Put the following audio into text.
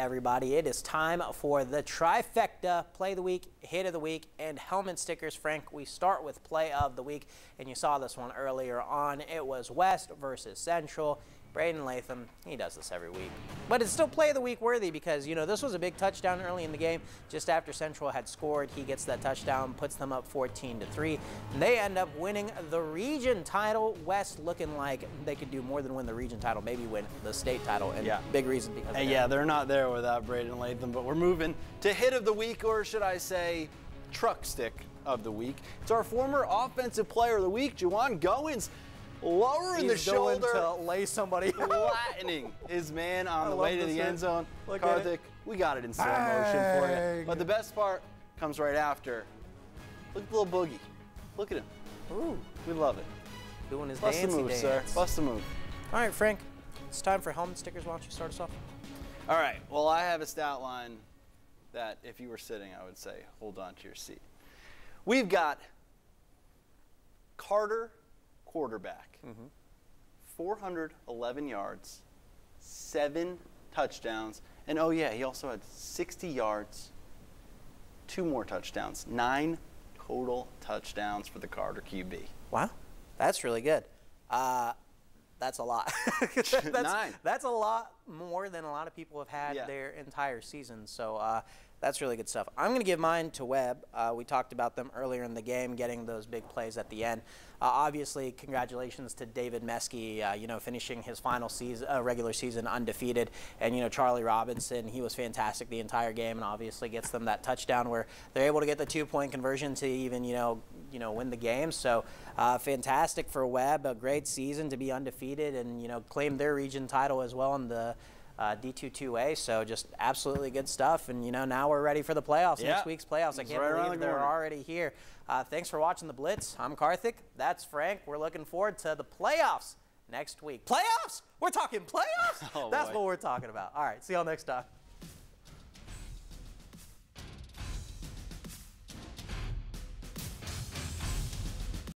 everybody. It is time for the trifecta play of the week, hit of the week, and helmet stickers. Frank, we start with play of the week, and you saw this one earlier on. It was West versus Central. Braden Latham, he does this every week. But it's still play of the week worthy because, you know, this was a big touchdown early in the game. Just after Central had scored, he gets that touchdown, puts them up 14 to 3. They end up winning the region title. West looking like they could do more than win the region title, maybe win the state title. And Yeah. big reason because And yeah, they're not there without Braden Latham, but we're moving to hit of the week, or should I say, truck stick of the week. It's our former offensive player of the week, Juwan Goins, lowering the going shoulder, to lay somebody flattening his man on the way to the hit. end zone. Look at Karthik, we got it in slow motion for you. But the best part comes right after. Look at the little boogie. Look at him. Ooh, We love it. doing his Bust the dancey move, dance. sir. Bust the move. All right, Frank, it's time for helmet stickers. Why don't you start us off? All right. Well, I have a stat line that if you were sitting, I would say hold on to your seat. We've got Carter, quarterback, 411 yards, seven touchdowns, and oh yeah, he also had 60 yards, two more touchdowns, nine total touchdowns for the Carter QB. Wow, that's really good. Uh, that's a lot. that's, Nine. That's a lot more than a lot of people have had Yeah. their entire season. So uh, that's really good stuff. I'm going to give mine to Webb. Uh, we talked about them earlier in the game, getting those big plays at the end. Uh, obviously, congratulations to David Meskey. Uh, you know, finishing his final season, uh, regular season undefeated, and you know Charlie Robinson. He was fantastic the entire game, and obviously gets them that touchdown where they're able to get the two-point conversion to even you know you know win the game. So uh, fantastic for Webb. A great season to be undefeated, and you know claim their region title as well in the. Uh, D2 2A, so just absolutely good stuff. And you know, now we're ready for the playoffs. Yeah. Next week's playoffs. I can't right believe the they're already here. Uh, thanks for watching the Blitz. I'm Karthik. That's Frank. We're looking forward to the playoffs next week. Playoffs? We're talking playoffs? Oh, That's boy. what we're talking about. All right, see y'all next time.